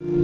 you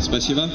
Спасибо.